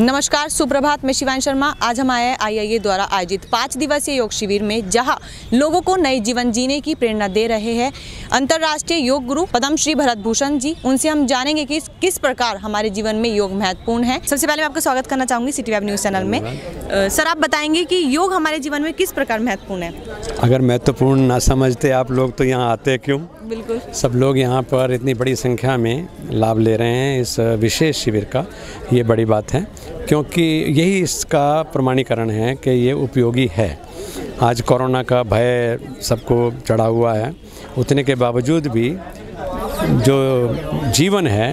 नमस्कार सुप्रभात। मैं शिवान शर्मा। आज हम आए आईआईए द्वारा आयोजित पाँच दिवसीय योग शिविर में जहाँ लोगों को नए जीवन जीने की प्रेरणा दे रहे हैं अंतर्राष्ट्रीय योग गुरु पद्म श्री भरत भूषण जी। उनसे हम जानेंगे कि किस प्रकार हमारे जीवन में योग महत्वपूर्ण है। सबसे पहले मैं आपका स्वागत करना चाहूँगी सिटी वेब न्यूज़ चैनल में। सर आप बताएँगे कि योग हमारे जीवन में किस प्रकार महत्वपूर्ण है? अगर महत्वपूर्ण ना समझते आप लोग तो यहाँ आते क्यों? बिल्कुल। सब लोग यहाँ पर इतनी बड़ी संख्या में लाभ ले रहे हैं इस विशेष शिविर का। ये बड़ी बात है, क्योंकि यही इसका प्रमाणीकरण है कि ये उपयोगी है। आज कोरोना का भय सबको चढ़ा हुआ है। उतने के बावजूद भी जो जीवन है,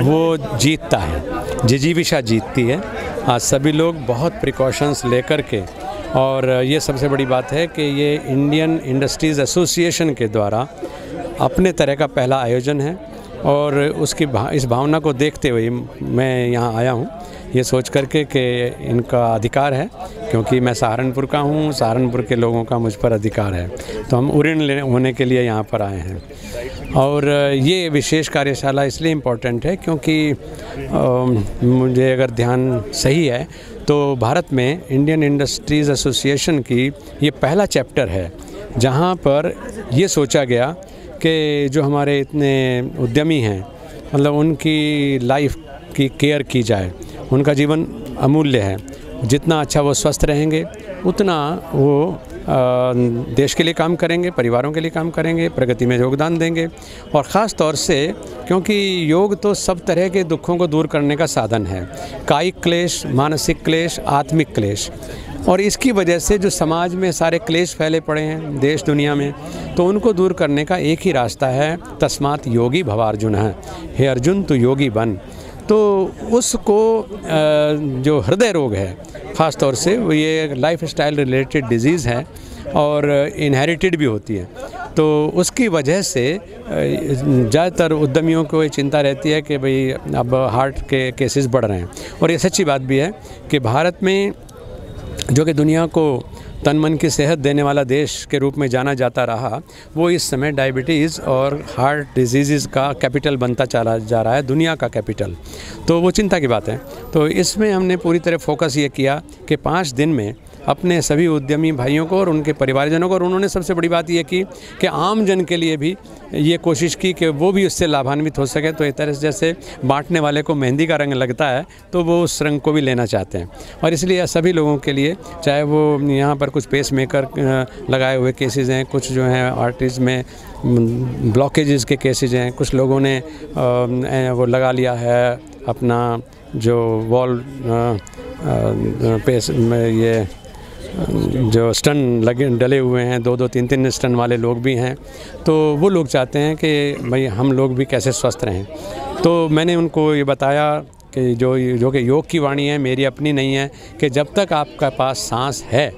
वो जीतता है। जिजीविशा जीतती है। आज सभी लोग बहुत प्रिकॉशंस लेकर के, और ये सबसे बड़ी बात है कि ये इंडियन इंडस्ट्रीज़ एसोसिएशन के द्वारा अपने तरह का पहला आयोजन है और उसकी भा, इस भावना को देखते हुए मैं यहाँ आया हूँ। ये सोच करके कि इनका अधिकार है क्योंकि मैं सहारनपुर का हूँ सहारनपुर के लोगों का मुझ पर अधिकार है। तो हम लेने होने के लिए यहाँ पर आए हैं। और ये विशेष कार्यशाला इसलिए इम्पोर्टेंट है क्योंकि अ, मुझे अगर ध्यान सही है तो भारत में इंडियन इंडस्ट्रीज़ एसोसिएशन की ये पहला चैप्टर है जहाँ पर ये सोचा गया कि जो हमारे इतने उद्यमी हैं मतलब उनकी लाइफ की केयर की जाए, उनका जीवन अमूल्य है। जितना अच्छा वो स्वस्थ रहेंगे, उतना वो देश के लिए काम करेंगे, परिवारों के लिए काम करेंगे, प्रगति में योगदान देंगे। और ख़ास तौर से, क्योंकि योग तो सब तरह के दुखों को दूर करने का साधन है। कायिक क्लेश, मानसिक क्लेश, आत्मिक क्लेश। और इसकी वजह से जो समाज में सारे क्लेश फैले पड़े हैं देश दुनिया में तो उनको दूर करने का एक ही रास्ता है, तस्मात योगी भवार्जुन है। हे अर्जुन, तू योगी बन। तो उसको जो हृदय रोग है ख़ास तौर से, वो ये लाइफ स्टाइल रिलेटेड डिज़ीज़ है और इनहेरिटेड भी होती है। तो उसकी वजह से ज़्यादातर उद्यमियों को ये चिंता रहती है कि भाई, अब हार्ट के केसेस बढ़ रहे हैं। और ये सच्ची बात भी है कि भारत में जो कि दुनिया को तन मन की सेहत देने वाला देश के रूप में जाना जाता रहा, वो इस समय डायबिटीज़ और हार्ट डिज़ीज़ का कैपिटल बनता चला जा रहा है, दुनिया का कैपिटल तो वो चिंता की बात है। तो इसमें हमने पूरी तरह फोकस ये किया कि पाँच दिन में अपने सभी उद्यमी भाइयों को और उनके परिवारजनों को, और उन्होंने सबसे बड़ी बात ये की कि आम जन के लिए भी ये कोशिश की कि वो भी उससे लाभान्वित हो सके। तो इस तरह से जैसे बांटने वाले को मेहंदी का रंग लगता है तो वो उस रंग को भी लेना चाहते हैं। और इसलिए सभी लोगों के लिए, चाहे वो यहाँ पर कुछ पेस मेकर लगाए हुए केसेज हैं, कुछ जो हैं आर्टिस्ट में ब्लॉकेजेस के केसेज हैं, कुछ लोगों ने वो लगा लिया है अपना जो वॉल पेस ये जो स्टन लगे, डले हुए हैं, दो दो, तीन तीन स्टन वाले लोग भी हैं तो वो लोग चाहते हैं कि भाई हम लोग भी कैसे स्वस्थ रहें। तो मैंने उनको ये बताया कि जो जो कि योग की वाणी है, मेरी अपनी नहीं है, कि जब तक आपका पास सांस है,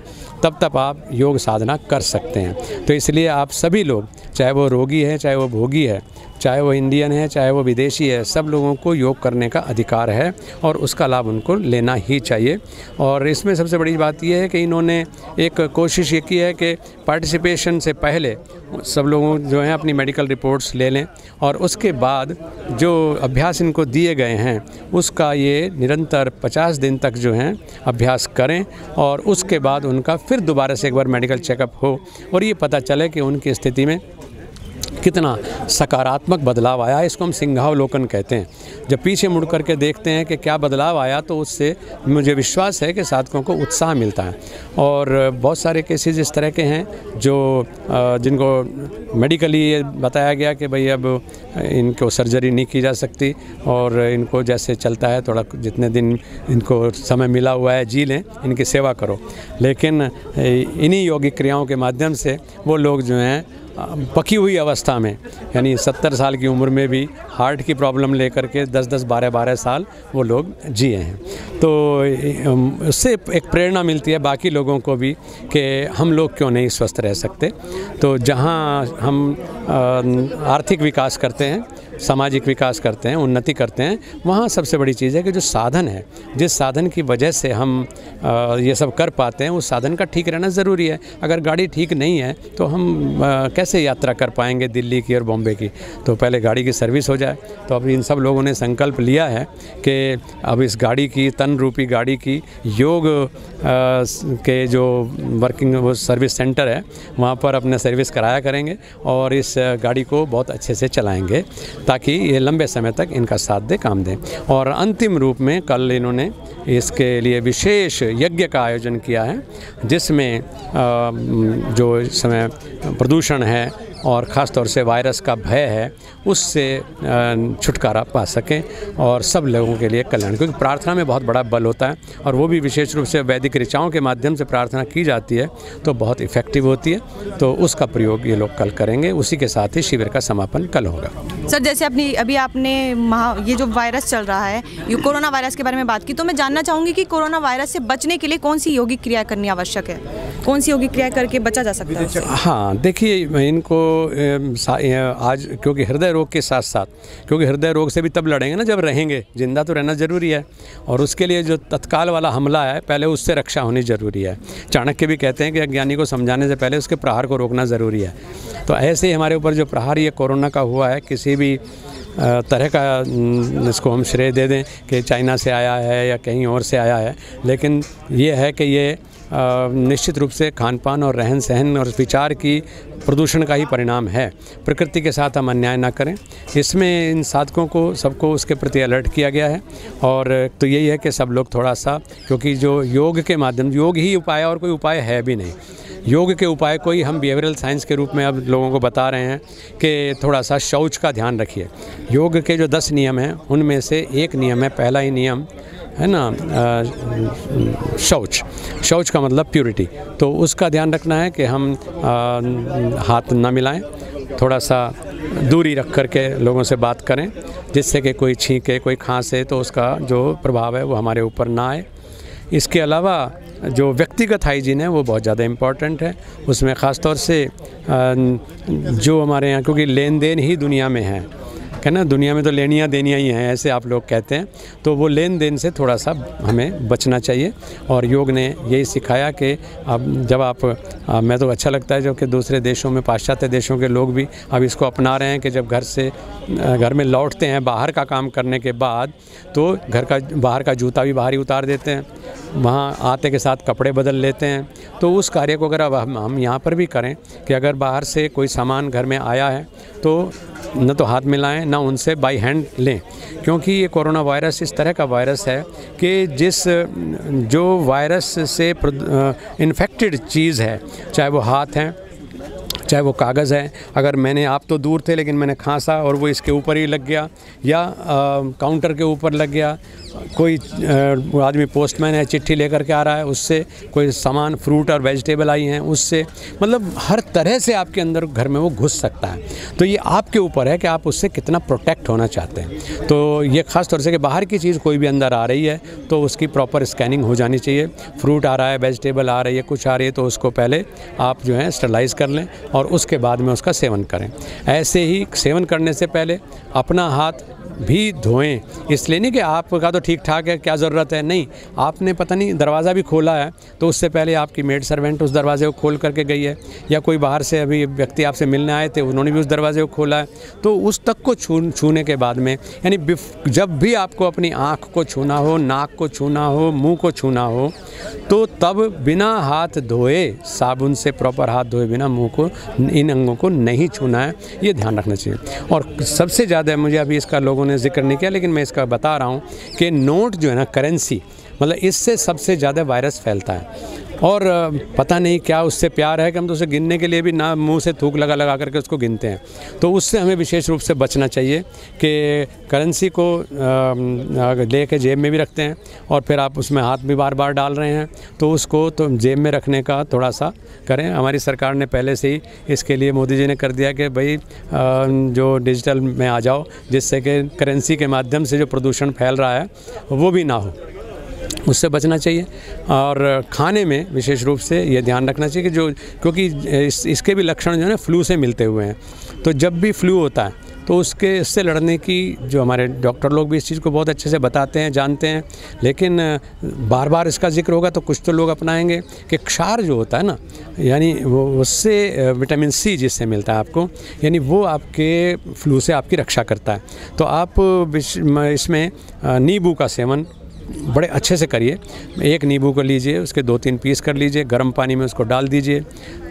तब तक आप योग साधना कर सकते हैं। तो इसलिए आप सभी लोग, चाहे वो रोगी है, चाहे वो भोगी है चाहे वो इंडियन है, चाहे वो विदेशी है, सब लोगों को योग करने का अधिकार है और उसका लाभ उनको लेना ही चाहिए। और इसमें सबसे बड़ी बात यह है कि इन्होंने एक कोशिश ये की है कि पार्टिसिपेशन से पहले सब लोगों जो हैं अपनी मेडिकल रिपोर्ट्स ले लें और उसके बाद जो अभ्यास इनको दिए गए हैं, उसका ये निरंतर 50 दिन तक जो हैं अभ्यास करें और उसके बाद उनका फिर दोबारा से एक बार मेडिकल चेकअप हो और ये पता चले कि उनकी स्थिति में कितना सकारात्मक बदलाव आया इसको हम सिंघावलोकन कहते हैं। जब पीछे मुड़ करके देखते हैं कि क्या बदलाव आया तो उससे मुझे विश्वास है कि साधकों को उत्साह मिलता है। और बहुत सारे केसेस इस तरह के हैं जो जिनको मेडिकली ये बताया गया कि भाई अब इनको सर्जरी नहीं की जा सकती और इनको जैसे चलता है, थोड़ा जितने दिन इनको समय मिला हुआ है, जी लें, इनकी सेवा करो। लेकिन, इन्हीं योगिक क्रियाओं के माध्यम से वो लोग जो हैं पकी हुई अवस्था में, यानी सत्तर साल की उम्र में भी हार्ट की प्रॉब्लम लेकर के दस दस बारह बारह साल वो लोग जिए हैं। तो उससे एक प्रेरणा मिलती है बाकी लोगों को भी कि हम लोग क्यों नहीं स्वस्थ रह सकते। तो जहाँ हम आर्थिक विकास करते हैं सामाजिक विकास करते हैं, उन्नति करते हैं, वहाँ सबसे बड़ी चीज़ है कि जो साधन है, जिस साधन की वजह से हम ये सब कर पाते हैं, उस साधन का ठीक रहना ज़रूरी है। अगर गाड़ी ठीक नहीं है तो हम कैसे यात्रा कर पाएँगे दिल्ली की और बॉम्बे की? तो पहले गाड़ी की सर्विस हो जाए। तो अब इन सब लोगों ने संकल्प लिया है कि अब इस गाड़ी की, तन रूपी गाड़ी की योग के जो वर्किंग, वो सर्विस सेंटर है, वहाँ पर अपने सर्विस कराया करेंगे और इस गाड़ी को बहुत अच्छे से चलाएँगे। ताकि ये लंबे समय तक इनका साथ दे, काम दें। और अंतिम रूप में कल इन्होंने इसके लिए विशेष यज्ञ का आयोजन किया है, जिसमें जो समय प्रदूषण है और ख़ास तौर से वायरस का भय है उससे छुटकारा पा सकें और सब लोगों के लिए कल्याण। क्योंकि प्रार्थना में बहुत बड़ा बल होता है और वो भी विशेष रूप से वैदिक ऋचाओं के माध्यम से प्रार्थना की जाती है तो बहुत इफ़ेक्टिव होती है तो उसका प्रयोग ये लोग कल करेंगे। उसी के साथ ही शिविर का समापन कल होगा। सर जैसे अपनी अभी आपने महा ये जो वायरस चल रहा है ये कोरोना वायरस के बारे में बात की तो मैं जानना चाहूँगी कि कोरोना वायरस से बचने के लिए कौन सी योगिक क्रिया करनी आवश्यक है? कौन सी योगिक क्रिया करके बचा जा सकता है हाँ देखिए इनको आज क्योंकि हृदय रोग के साथ साथ, क्योंकि हृदय रोग से भी तब लड़ेंगे ना जब रहेंगे। ज़िंदा तो रहना ज़रूरी है। और उसके लिए जो तत्काल वाला हमला है, पहले उससे रक्षा होनी ज़रूरी है। चाणक्य भी कहते हैं कि अज्ञानी को समझाने से पहले उसके प्रहार को रोकना ज़रूरी है। तो ऐसे ही हमारे ऊपर जो प्रहार ये कोरोना का हुआ है, किसी भी तरह का इसको हम श्रेय दे दें कि चाइना से आया है या कहीं और से आया है। लेकिन ये है कि ये निश्चित रूप से खान पान और रहन सहन और विचार की प्रदूषण का ही परिणाम है। प्रकृति के साथ हम अन्याय ना करें। इसमें इन साधकों को, सबको उसके प्रति अलर्ट किया गया है और तो यही है कि सब लोग थोड़ा सा क्योंकि जो योग के माध्यम, योग ही उपाय और कोई उपाय है भी नहीं। योग के उपाय को ही हम बिहेवियरल साइंस के रूप में अब लोगों को बता रहे हैं कि थोड़ा सा शौच का ध्यान रखिए। योग के जो दस नियम हैं, उनमें से एक नियम है, पहला ही नियम है ना शौच। शौच का मतलब प्योरिटी तो उसका ध्यान रखना है कि हम हाथ ना मिलाएँ थोड़ा सा दूरी रख कर के लोगों से बात करें, जिससे कि कोई छींके, कोई खांसे तो उसका जो प्रभाव है वो हमारे ऊपर ना आए। इसके अलावा जो व्यक्तिगत हाइजीन है, वो बहुत ज़्यादा इंपॉर्टेंट है। उसमें ख़ास तौर से जो हमारे यहाँ, क्योंकि लेन देन ही दुनिया में है है ना दुनिया में तो लेनियाँ देनियाँ ही हैं ऐसे आप लोग कहते हैं। तो वो लेन देन से थोड़ा सा हमें बचना चाहिए। और योग ने यही सिखाया कि अब जब आप आ, मैं तो अच्छा लगता है जो कि दूसरे देशों में पाश्चात्य देशों के लोग भी अब इसको अपना रहे हैं कि जब घर से घर में लौटते हैं बाहर का काम करने के बाद तो घर का बाहर का जूता भी बाहर ही उतार देते हैं। वहाँ आते के साथ कपड़े बदल लेते हैं। तो उस कार्य को अगर अब हम हम यहाँ पर भी करें कि अगर बाहर से कोई सामान घर में आया है तो न तो हाथ मिलाएँ ना उनसे बाय हैंड लें। क्योंकि ये कोरोना वायरस इस तरह का वायरस है कि जिस जो वायरस से इन्फेक्टेड चीज़ है चाहे वो हाथ हैं चाहे वो कागज़ है अगर मैंने आप तो दूर थे लेकिन मैंने खांसा और वो इसके ऊपर ही लग गया या आ, काउंटर के ऊपर लग गया कोई आदमी पोस्टमैन है, चिट्ठी लेकर के आ रहा है, उससे कोई सामान फ्रूट और वेजिटेबल आई हैं, उससे मतलब हर तरह से आपके अंदर घर में वो घुस सकता है। तो ये आपके ऊपर है कि आप उससे कितना प्रोटेक्ट होना चाहते हैं। तो ये ख़ास तौर से कि बाहर की चीज़ कोई भी अंदर आ रही है तो उसकी प्रॉपर स्कैनिंग हो जानी चाहिए। फ्रूट आ रहा है वेजिटेबल आ रही है, कुछ आ रही है तो उसको पहले आप जो है स्टरलाइज कर लें और उसके बाद में उसका सेवन करें। ऐसे ही सेवन करने से पहले अपना हाथ भी धोएँ। इसलिए नहीं कि आपका तो ठीक ठाक है, क्या ज़रूरत है? नहीं, आपने पता नहीं, दरवाज़ा भी खोला है तो उससे पहले आपकी मेड सर्वेंट उस दरवाजे को खोल करके गई है, या कोई बाहर से अभी व्यक्ति आपसे मिलने आए थे, उन्होंने भी उस दरवाजे को खोला है तो उस तक को छू, छूने के बाद में, यानी जब भी आपको अपनी आँख को छूना हो, नाक को छूना हो, मुँह को छूना हो तो तब बिना हाथ धोए, साबुन से प्रॉपर हाथ धोए बिना मुँह को, इन अंगों को नहीं छूना है, ये ध्यान रखना चाहिए। और सबसे ज़्यादा मुझे अभी इसका लोगों ने ज़िक्र नहीं किया, लेकिन मैं इसका बता रहा हूँ कि नोट जो है ना, करेंसी मतलब इससे सबसे ज़्यादा वायरस फैलता है। और पता नहीं क्या उससे प्यार है कि हम तो उसे गिनने के लिए भी ना मुँह से थूक लगा लगा करके उसको गिनते हैं। तो उससे हमें विशेष रूप से बचना चाहिए कि करेंसी को ले के जेब में भी रखते हैं और फिर आप उसमें हाथ भी बार बार डाल रहे हैं। तो उसको तो जेब में रखने का थोड़ा सा करें। हमारी सरकार ने पहले से ही इसके लिए मोदी जी ने कर दिया कि भाई जो डिजिटल में आ जाओ, जिससे कि करेंसी के माध्यम से जो प्रदूषण फैल रहा है, वो भी ना हो। उससे बचना चाहिए। और खाने में विशेष रूप से ये ध्यान रखना चाहिए कि जो क्योंकि इस, इसके भी लक्षण जो है ना फ्लू से मिलते हुए हैं। तो जब भी फ्लू होता है तो उसके इससे लड़ने की जो हमारे डॉक्टर लोग भी इस चीज़ को बहुत अच्छे से बताते हैं जानते हैं। लेकिन बार बार इसका ज़िक्र होगा तो कुछ तो लोग अपनाएँगे कि क्षार जो होता है ना यानी वो उससे विटामिन सी जिससे मिलता है आपको यानी वो आपके फ्लू से आपकी रक्षा करता है। तो आप इसमें नींबू का सेवन बड़े अच्छे से करिए। एक नींबू को लीजिए, उसके दो तीन पीस कर लीजिए, गर्म पानी में उसको डाल दीजिए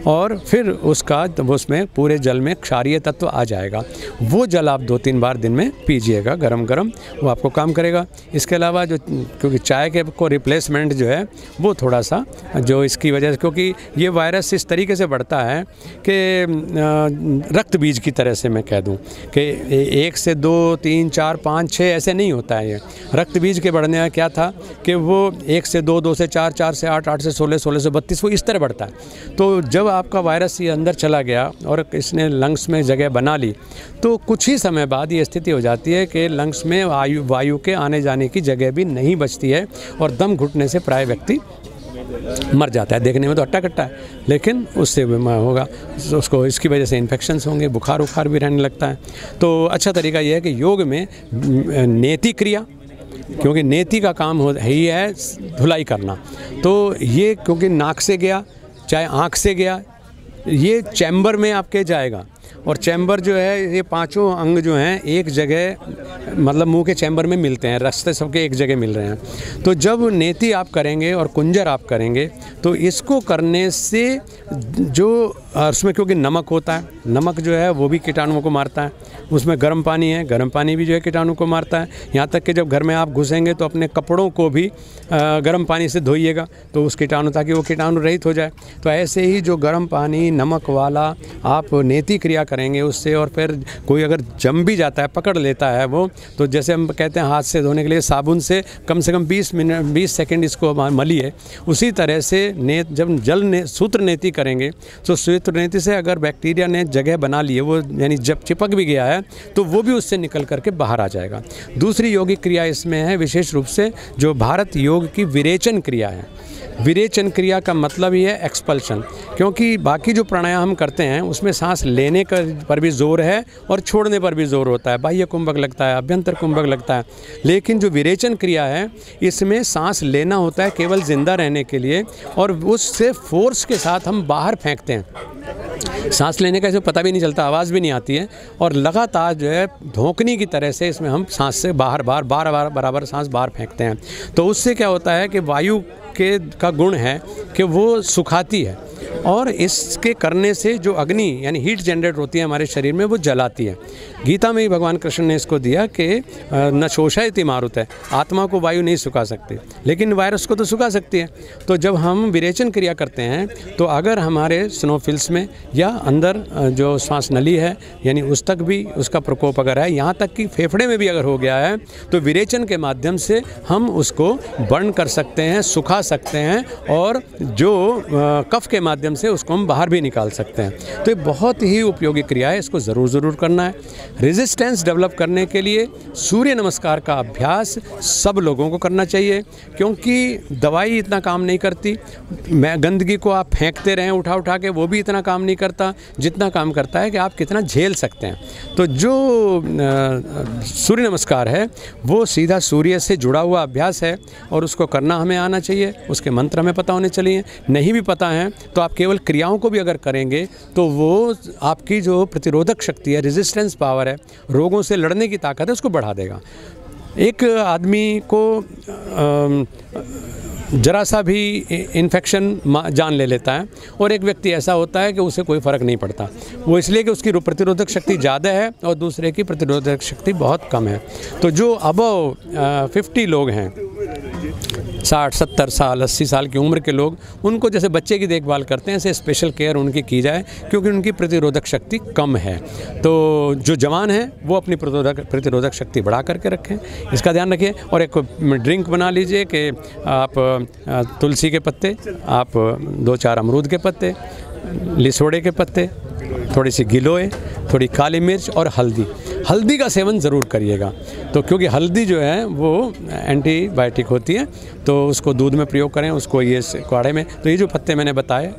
और फिर उसका उसमें पूरे जल में क्षारीय तत्व आ जाएगा। वो जल आप दो तीन बार दिन में पीजिएगा गरम गरम, वो आपको काम करेगा। इसके अलावा जो, क्योंकि चाय के को रिप्लेसमेंट जो है, वो थोड़ा सा, जो इसकी वजह से, क्योंकि ये वायरस इस तरीके से बढ़ता है कि रक्त बीज की तरह से मैं कह दूँ कि एक से दो, तीन, चार, पाँच छः ऐसे नहीं होता है ये। रक्त बीज के बढ़ने का क्या था कि वो एक से दो दो से चार चार से आठ आठ से सोलह सोलह से बत्तीस, वो इस तरह बढ़ता है। तो जब आपका वायरस ये अंदर चला गया और इसने लंग्स में जगह बना ली तो कुछ ही समय बाद ये स्थिति हो जाती है कि लंग्स में वायु वायु के आने जाने की जगह भी नहीं बचती है और दम घुटने से प्राय व्यक्ति मर जाता है। देखने में तो अट्टा कट्टा है, लेकिन उससे होगा। उसको, इसकी वजह से इन्फेक्शंस होंगे बुखार उखार भी रहने लगता है। तो अच्छा तरीका यह है कि योग में नेति क्रिया क्योंकि नेति का काम हो, ही है धुलाई करना। तो ये क्योंकि नाक से गया, चाहे आँख से गया, ये चैम्बर में आपके जाएगा। और चैम्बर जो है, ये पाँचों अंग जो हैं, एक जगह मतलब मुँह के चैम्बर में मिलते हैं, रास्ते सबके एक जगह मिल रहे हैं। तो जब नेति आप करेंगे और कुंजर आप करेंगे तो इसको करने से जो उसमें क्योंकि नमक होता है, नमक जो है, वो भी कीटाणुओं को मारता है। उसमें गर्म पानी है, गर्म पानी भी जो है कीटाणु को मारता है। यहाँ तक कि जब घर में आप घुसेंगे तो अपने कपड़ों को भी गर्म पानी से धोइएगा तो उस कीटाणु, ताकि वो कीटाणु रहित हो जाए। तो ऐसे ही जो गर्म पानी, नमक वाला आप नेति क्रिया करेंगे उससे और फिर कोई अगर जम भी जाता है, पकड़ लेता है वो तो जैसे हम कहते हैं हाथ से धोने के लिए साबुन से कम से कम 20 मिनट 20 सेकंड इसको मलिए। उसी तरह से ने, जब जल ने, सूत्र नेति करेंगे तो सूत्र नेति से अगर बैक्टीरिया ने जगह बना लिए वो यानी जब चिपक भी गया है तो वो भी उससे निकल करके बाहर आ जाएगा। दूसरी योगिक क्रिया इसमें है, विशेष रूप से जो भारत योग की विरेचन क्रिया है। विरेचन क्रिया का मतलब ही है एक्सपल्शन क्योंकि बाकी जो प्राणायाम हम करते हैं, उसमें सांस लेने का पर भी ज़ोर है और छोड़ने पर भी ज़ोर होता है। बाह्य कुंभक लगता है, अभ्यंतर कुंभक लगता है। लेकिन जो विरेचन क्रिया है, इसमें सांस लेना होता है केवल ज़िंदा रहने के लिए और उससे फोर्स के साथ हम बाहर फेंकते हैं। सांस लेने का इसे पता भी नहीं चलता, आवाज़ भी नहीं आती है और लगातार जो है धोखनी की तरह से इसमें हम सांस से बाहर बाहर, बार बार, बराबर सांस बाहर फेंकते हैं। तो उससे क्या होता है कि वायु के का गुण है कि वो सुखाती है। और इसके करने से जो अग्नि यानी हीट जनरेट होती है हमारे शरीर में, वो जलाती है। गीता में ही भगवान कृष्ण ने इसको दिया कि न शोषायती मारुत है, आत्मा को वायु नहीं सुखा सकती। लेकिन वायरस को तो सुखा सकती है। तो जब हम विरेचन क्रिया करते हैं तो अगर हमारे स्नोफिल्स में या अंदर जो श्वास नली है, यानी उस तक भी उसका प्रकोप अगर है, यहाँ तक कि फेफड़े में भी अगर हो गया है तो विरेचन के माध्यम से हम उसको बर्न कर सकते हैं, सुखा सकते हैं और जो कफ के माध्यम से उसको हम बाहर भी निकाल सकते हैं। तो ये बहुत ही उपयोगी क्रिया है, इसको ज़रूर ज़रूर करना है। रेजिस्टेंस डेवलप करने के लिए सूर्य नमस्कार का अभ्यास सब लोगों को करना चाहिए, क्योंकि दवाई इतना काम नहीं करती। मैं, गंदगी को आप फेंकते रहें उठा उठा के, वो भी इतना काम नहीं करता, जितना काम करता है कि आप कितना झेल सकते हैं। तो जो सूर्य नमस्कार है, वो सीधा सूर्य से जुड़ा हुआ अभ्यास है और उसको करना हमें आना चाहिए। उसके मंत्र हमें पता होने चाहिए। नहीं भी पता है तो आप केवल क्रियाओं को भी अगर करेंगे तो वो आपकी जो प्रतिरोधक शक्ति है रेजिस्टेंस पावर है, रोगों से लड़ने की ताकत है, उसको बढ़ा देगा। एक आदमी को ज़रा सा भी इन्फेक्शन जान ले लेता है, और एक व्यक्ति ऐसा होता है कि उसे कोई फ़र्क नहीं पड़ता। वो इसलिए कि उसकी प्रतिरोधक शक्ति ज़्यादा है, और दूसरे की प्रतिरोधक शक्ति बहुत कम है। तो जो अबव फिफ्टी लोग हैं साठ, सत्तर साल, अस्सी साल की उम्र के लोग, उनको जैसे बच्चे की देखभाल करते हैं, ऐसे स्पेशल केयर उनकी की जाए, क्योंकि उनकी प्रतिरोधक शक्ति कम है। तो जो जवान हैं, वो अपनी प्रतिरोधक प्रतिरोधक शक्ति बढ़ा करके रखें, इसका ध्यान रखिए। और एक ड्रिंक बना लीजिए कि आप तुलसी के पत्ते, आप दो चार अमरूद के पत्ते लिसोड़े के पत्ते थोड़ी सी गिलोय थोड़ी काली मिर्च और हल्दी। हल्दी का सेवन ज़रूर करिएगा। तो क्योंकि हल्दी जो है वो एंटीबायोटिक होती है तो उसको दूध में प्रयोग करें उसको ये काढ़े में। तो ये जो पत्ते मैंने बताए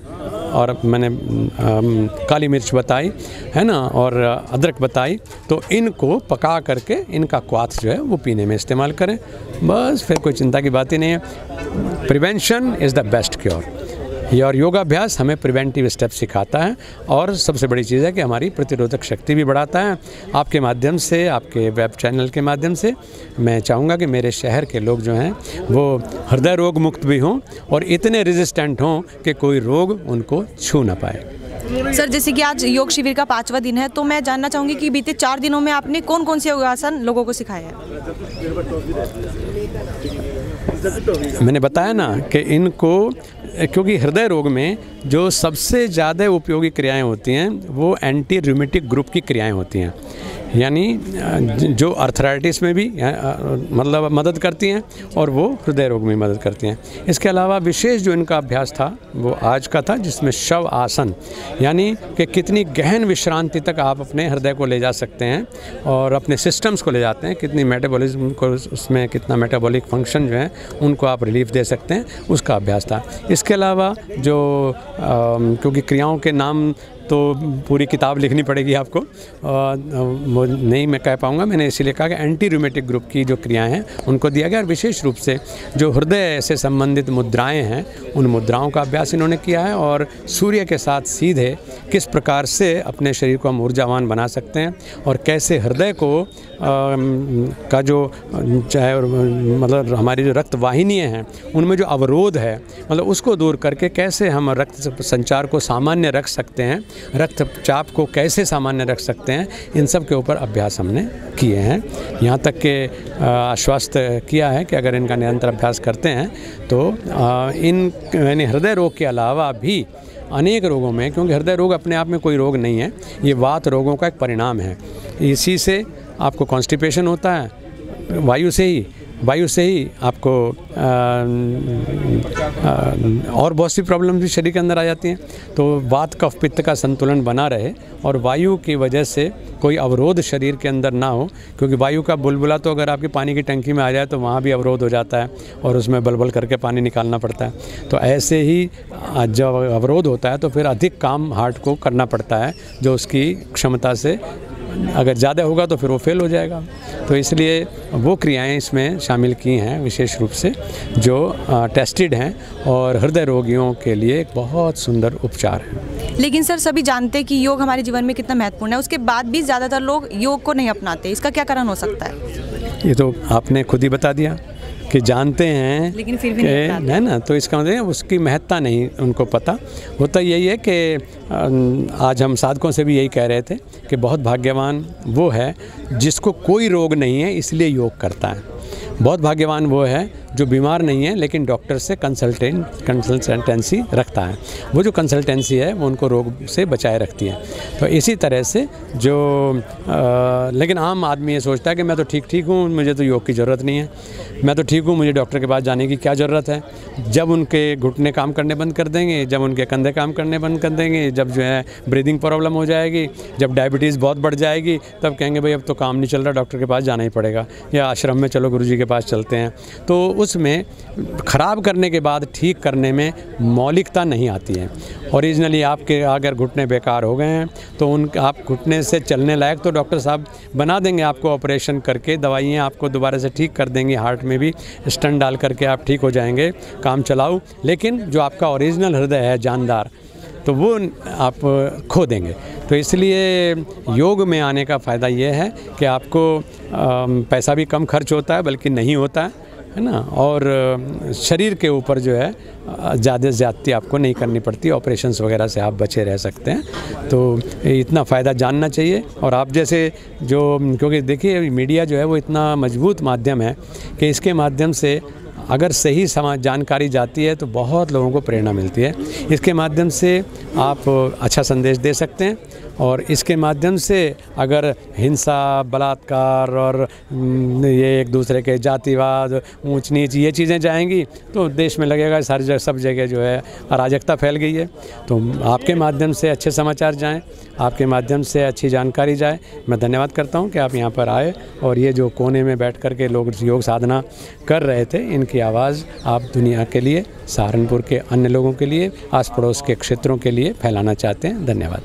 और मैंने अम, काली मिर्च बताई है ना और अदरक बताई तो इनको पका करके इनका क्वाथ जो है वो पीने में इस्तेमाल करें। बस फिर कोई चिंता की बात ही नहीं है। Prevention is the best cure. ये और योगाभ्यास हमें प्रिवेंटिव स्टेप सिखाता है और सबसे बड़ी चीज़ है कि हमारी प्रतिरोधक शक्ति भी बढ़ाता है। आपके माध्यम से आपके वेब चैनल के माध्यम से मैं चाहूँगा कि मेरे शहर के लोग जो हैं वो हृदय रोग मुक्त भी हों और इतने रेजिस्टेंट हों कि कोई रोग उनको छू ना पाए। सर जैसे कि आज योग शिविर का पांचवा दिन है तो मैं जानना चाहूँगी कि बीते चार दिनों में आपने कौन कौन से योगासन लोगों को सिखाया है? मैंने बताया ना कि इनको क्योंकि हृदय रोग में जो सबसे ज़्यादा उपयोगी क्रियाएँ होती हैं, वो एंटी रूमेटिक ग्रुप की क्रियाएँ होती हैं। यानी, जो अर्थराइटिस में भी मतलब मदद करती हैं और वो हृदय रोग में मदद करती हैं। इसके अलावा विशेष जो इनका अभ्यास था, वो आज का था, जिसमें शव आसन, यानी कि कितनी गहन विश्रांति तक आप अपने हृदय को ले जा सकते हैं और अपने सिस्टम्स को ले जाते हैं, कितनी मेटाबॉलिज्म को उसमें कितना मेटाबॉलिक फ़ंक्शन जो है, उनको आप रिलीफ दे सकते हैं, उसका अभ्यास था। इसके अलावा जो क्योंकि क्रियाओं के नाम तो पूरी किताब लिखनी पड़ेगी आपको। वो नहीं मैं कह पाऊँगा मैंने इसीलिए कहा कि एंटी रूमेटिक ग्रुप की जो क्रियाएँ हैं उनको दिया गया और विशेष रूप से जो हृदय से संबंधित मुद्राएँ हैं उन मुद्राओं का अभ्यास इन्होंने किया है और सूर्य के साथ सीधे किस प्रकार से अपने शरीर को हम ऊर्जावान बना सकते हैं और कैसे हृदय को अम, का जो चाहे मतलब हमारी जो रक्त हैं उनमें जो अवरोध है मतलब उसको दूर करके कैसे हम रक्त संचार को सामान्य रख सकते हैं रक्तचाप को कैसे सामान्य रख सकते हैं, इन सब के ऊपर अभ्यास हमने किए हैं। यहाँ तक के आश्वस्त किया है कि अगर इनका निरंतर अभ्यास करते हैं तो इन, यानी हृदय रोग के अलावा भी अनेक रोगों में, क्योंकि हृदय रोग अपने आप में कोई रोग नहीं है, ये वात रोगों का एक परिणाम है। इसी से आपको कॉन्स्टिपेशन होता है, वायु से ही वायु से ही आपको अ, अ, और बहुत सी प्रॉब्लम भी शरीर के अंदर आ जाती हैं। तो वात कफ पित्त का संतुलन बना रहे और वायु की वजह से कोई अवरोध शरीर के अंदर ना हो क्योंकि वायु का बुलबुला तो अगर आपकी पानी की टंकी में आ जाए तो वहाँ भी अवरोध हो जाता है और उसमें बलबल करके पानी निकालना पड़ता है। तो ऐसे ही जब अवरोध होता है तो फिर अधिक काम हार्ट को करना पड़ता है जो उसकी क्षमता से अगर ज़्यादा होगा तो फिर वो फेल हो जाएगा। तो इसलिए वो क्रियाएँ इसमें शामिल की हैं विशेष रूप से जो टेस्टेड हैं और हृदय रोगियों के लिए एक बहुत सुंदर उपचार है। लेकिन सर सभी जानते हैं कि योग हमारे जीवन में कितना महत्वपूर्ण है। उसके बाद भी ज़्यादातर लोग योग को नहीं अपनाते। इसका क्या कारण हो सकता है? ये तो आपने खुद ही बता दिया। कि जानते हैं लेकिन फिर भी नहीं है ना तो इसका मतलब उसकी महत्ता नहीं उनको पता। होता यही है कि आज हम साधकों से भी यही कह रहे थे कि बहुत भाग्यवान वो है जिसको कोई रोग नहीं है इसलिए योग करता है। बहुत भाग्यवान वो है जो बीमार नहीं है लेकिन डॉक्टर से कंसल्टेंट कंसल्टेंसी रखता है। वो जो कंसल्टेंसी है वो उनको रोग से बचाए रखती है। तो इसी तरह से जो अ, लेकिन आम आदमी ये सोचता है कि मैं तो ठीक ठीक हूँ मुझे तो योग की ज़रूरत नहीं है। मैं तो ठीक हूँ मुझे डॉक्टर के पास जाने की क्या ज़रूरत है? जब उनके घुटने काम करने बंद कर देंगे जब उनके कंधे काम करने बंद कर देंगे जब जो है ब्रीदिंग प्रॉब्लम हो जाएगी जब डायबिटीज़ बहुत बढ़ जाएगी तब कहेंगे भाई अब तो काम नहीं चल रहा डॉक्टर के पास जाना ही पड़ेगा। या आश्रम में चलो गुरुजी के पास चलते हैं। तो उसमें ख़राब करने के बाद ठीक करने में मौलिकता नहीं आती है। ओरिजिनली आपके अगर घुटने बेकार हो गए हैं तो उन, आप घुटने से चलने लायक तो डॉक्टर साहब बना देंगे आपको ऑपरेशन करके, दवाइयाँ आपको दोबारा से ठीक कर देंगी, हार्ट में भी स्टन डाल करके आप ठीक हो जाएँगे, काम चलाओ। लेकिन जो आपका ओरिजिनल हृदय है, जानदार तो वो आप खो देंगे। तो इसलिए योग में आने का फ़ायदा ये है कि आपको पैसा भी कम खर्च होता है, बल्कि नहीं होता। है है ना? और शरीर के ऊपर जो है ज़्यादा ज़्यादती आपको नहीं करनी पड़ती, ऑपरेशंस वगैरह से आप बचे रह सकते हैं। तो इतना फ़ायदा जानना चाहिए। और आप जैसे जो, क्योंकि देखिए, मीडिया जो है, वो इतना मज़बूत माध्यम है कि इसके माध्यम से अगर सही समाज जानकारी जाती है तो बहुत लोगों को प्रेरणा मिलती है। इसके माध्यम से आप अच्छा संदेश दे सकते हैं। और इसके माध्यम से अगर हिंसा, बलात्कार और ये एक दूसरे के जातिवाद, ऊंच नीच ये चीज़ें जाएँगी तो देश में लगेगा सारी जगह, सब जगह जो है अराजकता फैल गई है। तो आपके माध्यम से अच्छे समाचार जाएँ, आपके माध्यम से अच्छी जानकारी जाए। मैं धन्यवाद करता हूँ कि आप यहाँ पर आए और ये जो कोने में बैठ कर के लोग योग साधना कर रहे थे, इनकी आवाज़ आप दुनिया के लिए, सहारनपुर के अन्य लोगों के लिए आस पड़ोस के क्षेत्रों के लिए फैलाना चाहते हैं। धन्यवाद।